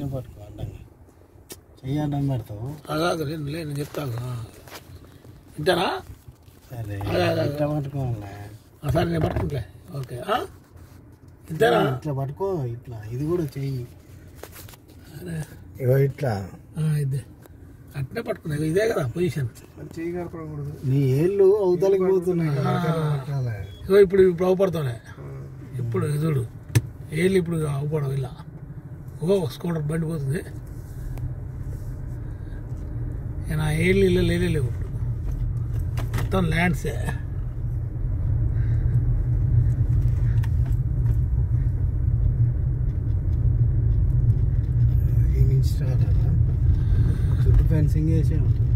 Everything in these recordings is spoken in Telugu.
ఇట్నే పట్టుకో అడ్డంగా. చెయ్యి అడ్డం పెడతావు. లేదు లేదు నేను చెప్తాను. ఇంతేనా సరే ఇట్లా పట్టుకోవాలే. సరే నేను పట్టుకుంటలే ఓకే? ఇంతేనా ఇట్లా పట్టుకో ఇట్లా. ఇది కూడా చెయ్యి. ఇగో ఇట్లా. ఇదే. అట్నే పట్టుకున్నా. ఇగో ఇదే కదా పొజిషన్ చెయ్యి కలపకూడదు నీ ఏళ్ళు అవతలకి పోతున్నాయి. ఇగో ఇప్పుడు ఇప్పుడు అవుపడుతున్నాయి ఇప్పుడు చూడు. ఏళ్ళు ఇప్పుడు అవుపడవు ఇలా. ఓ స్కూటర్ బండి పోతుంది ఇక నా ఏళ్ళు ఇల్లు లేదే లేవు ఇప్పుడు మొత్తం ల్యాండ్సే ఈ నుంచి స్టార్ట్ అలా చుట్టూ ఫెన్సింగ్ వేసే ఉంటుంది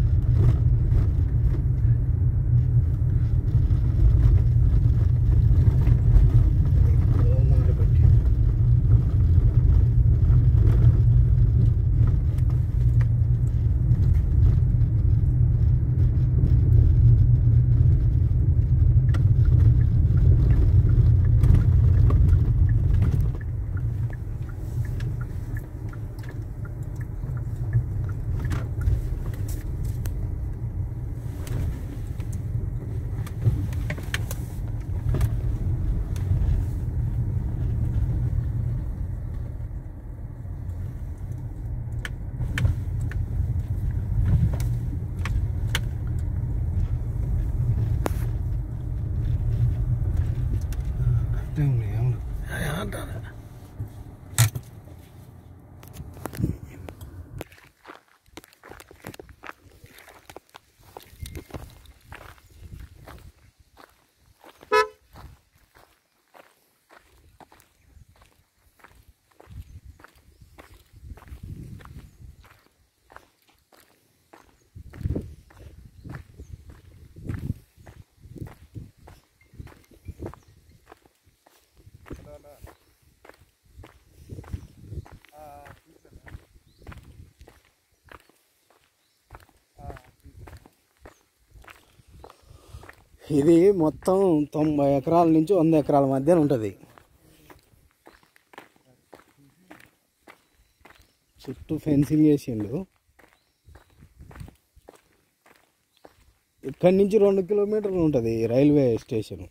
ఇది మొత్తం తొంభై ఎకరాల నుంచి వంద ఎకరాల మధ్యన ఉంటుంది. చుట్టూ ఫెన్సింగ్ వేసిండు ఇక్కడి నుంచి రెండు కిలోమీటర్లు ఉంటుంది railway station.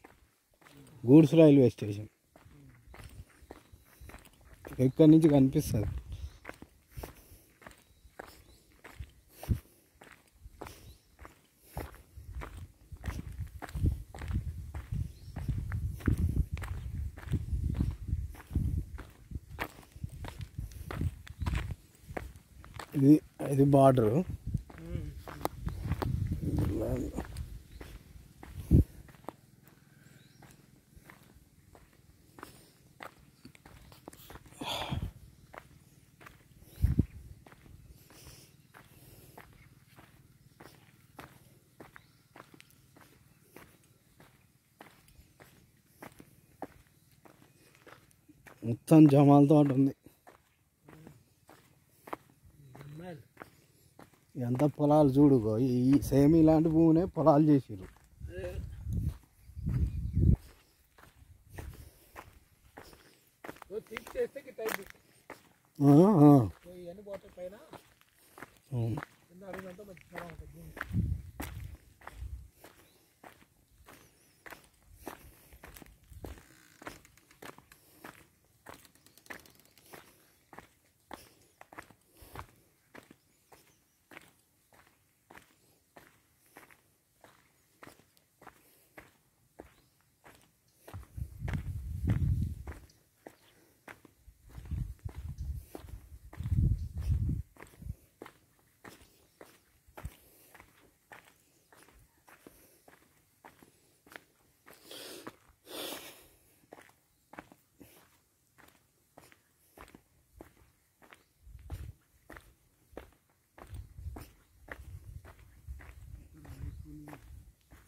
Goods railway station. ఇక్కడి నుంచి కనిపిస్తుంది. ఇది ఇది బార్డరు. మొత్తం జమాల తోట ఉంది ఎంత పొలాలు చూడుకో ఈ సేమ్ ఇలాంటి భూమినే పొలాలు చేసిరు పైన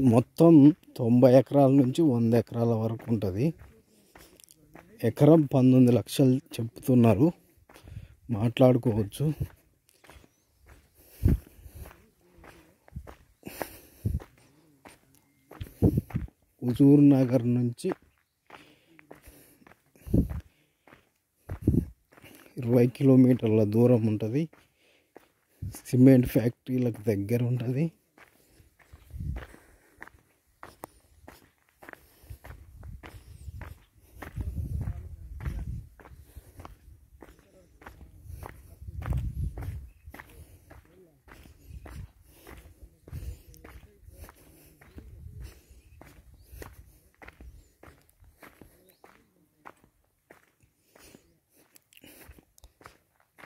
మొత్తం తొంభై ఎకరాల నుంచి వంద ఎకరాల వరకు ఉంటుంది. ఎకరం పంతొమ్మిది లక్షలు చెప్తున్నారు. మాట్లాడుకోవచ్చు. హుజూర్ నగర్ నుంచి ఇరవై కిలోమీటర్ల దూరం ఉంటుంది. సిమెంట్ ఫ్యాక్టరీలకు దగ్గర ఉంటుంది.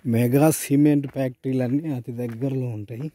మెగా సిమెంట్ ఫ్యాక్టరీలన్నీ అతి దగ్గరలో ఉంటాయి.